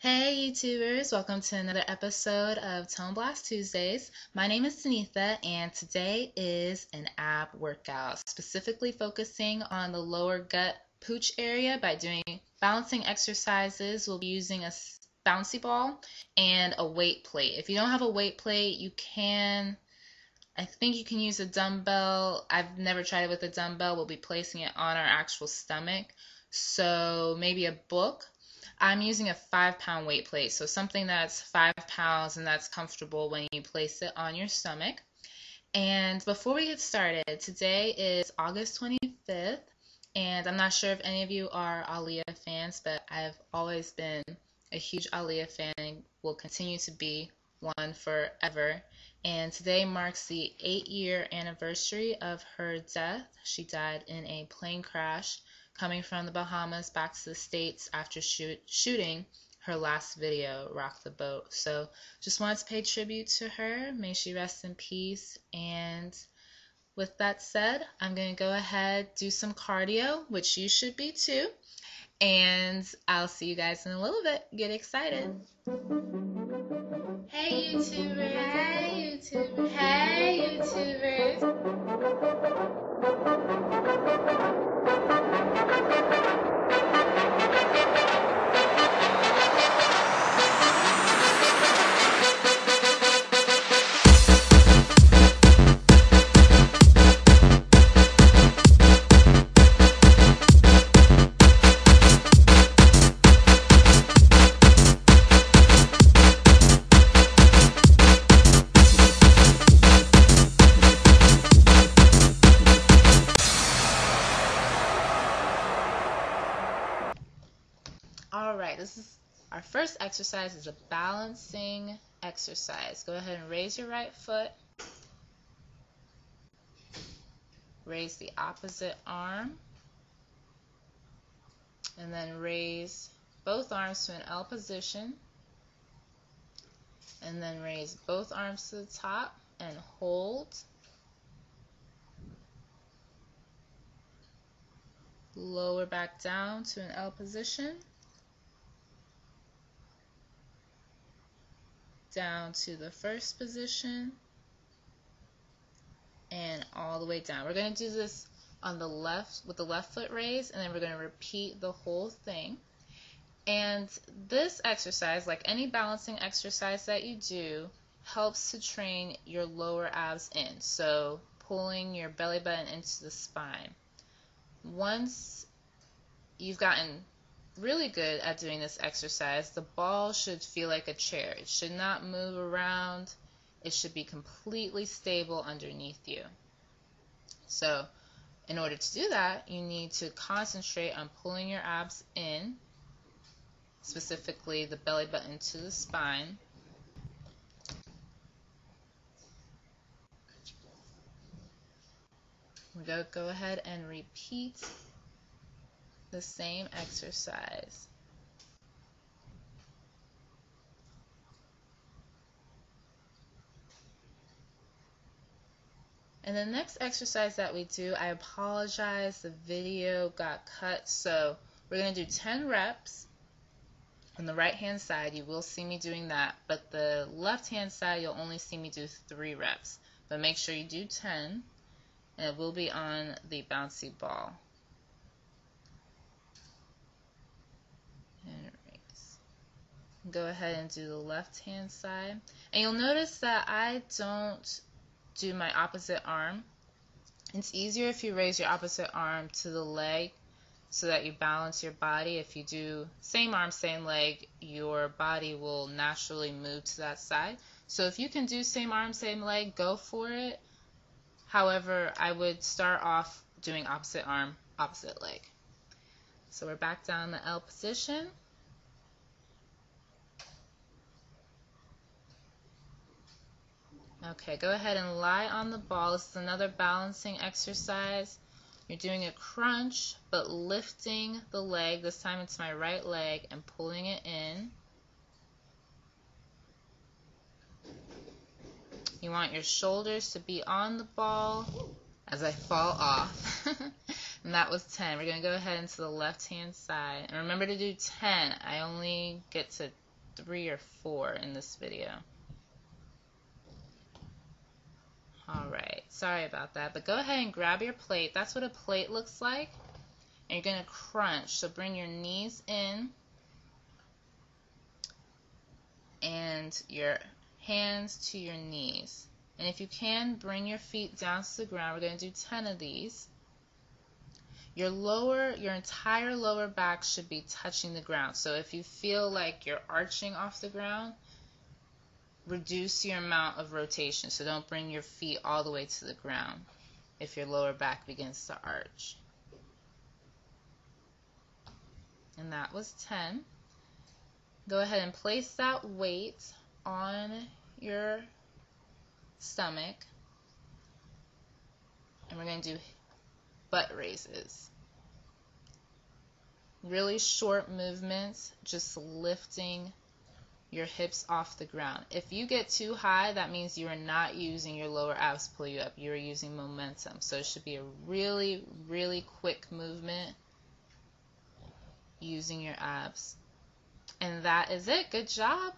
Hey YouTubers, welcome to another episode of Tone Blast Tuesdays. My name is Danetha and today is an ab workout, specifically focusing on the lower gut pooch area by doing balancing exercises. We'll be using a bouncy ball and a weight plate. If you don't have a weight plate, you can I think you can use a dumbbell. I've never tried it with a dumbbell. We'll be placing it on our actual stomach. So maybe a book I'm using a five pound weight plate, so something that's five pounds and that's comfortable when you place it on your stomach. And before we get started, today is August 25th, and I'm not sure if any of you are Aaliyah fans, but I've always been a huge Aaliyah fan and will continue to be one forever. And today marks the eight year anniversary of her death. She died in a plane crash coming from the Bahamas back to the States after shoot, shooting her last video, Rock the Boat. So just wanted to pay tribute to her. May she rest in peace. And with that said, I'm going to go ahead, do some cardio, which you should be too. And I'll see you guys in a little bit. Get excited. Hey YouTuber, hey YouTuber, hey YouTubers. This is our first exercise is a balancing exercise. Go ahead and raise your right foot. Raise the opposite arm. And then raise both arms to an L position. And then raise both arms to the top and hold. Lower back down to an L position. Down to the first position and all the way down. We're going to do this on the left with the left foot raised and then we're going to repeat the whole thing. And this exercise, like any balancing exercise that you do, helps to train your lower abs in. So pulling your belly button into the spine. Once you've gotten really good at doing this exercise, the ball should feel like a chair. It should not move around. It should be completely stable underneath you. So, in order to do that, you need to concentrate on pulling your abs in, specifically the belly button to the spine. We go, go ahead and repeat the same exercise. And the next exercise that we do, I apologize, the video got cut, so we're going to do 10 reps. On the right hand side, you will see me doing that, but the left hand side, you'll only see me do 3 reps. But make sure you do 10, and it will be on the bouncy ball. Go ahead and do the left hand side. And you'll notice that I don't do my opposite arm. It's easier if you raise your opposite arm to the leg so that you balance your body. If you do same arm, same leg, your body will naturally move to that side. So if you can do same arm, same leg, go for it. However, I would start off doing opposite arm, opposite leg. So we're back down the L position. Okay, go ahead and lie on the ball. This is another balancing exercise. You're doing a crunch, but lifting the leg. This time it's my right leg and pulling it in. You want your shoulders to be on the ball as I fall off. and that was 10. We're going to go ahead into the left hand side. And remember to do 10. I only get to three or four in this video. Alright, sorry about that. But go ahead and grab your plate. That's what a plate looks like. And you're going to crunch. So bring your knees in and your hands to your knees. And if you can, bring your feet down to the ground. We're going to do 10 of these. Your lower, your entire lower back should be touching the ground. So if you feel like you're arching off the ground, reduce your amount of rotation. So don't bring your feet all the way to the ground if your lower back begins to arch. And that was 10. Go ahead and place that weight on your stomach. And we're going to do butt raises. Really short movements, just lifting your hips off the ground. If you get too high, that means you are not using your lower abs to pull you up. You are using momentum. So it should be a really, really quick movement using your abs. And that is it. Good job.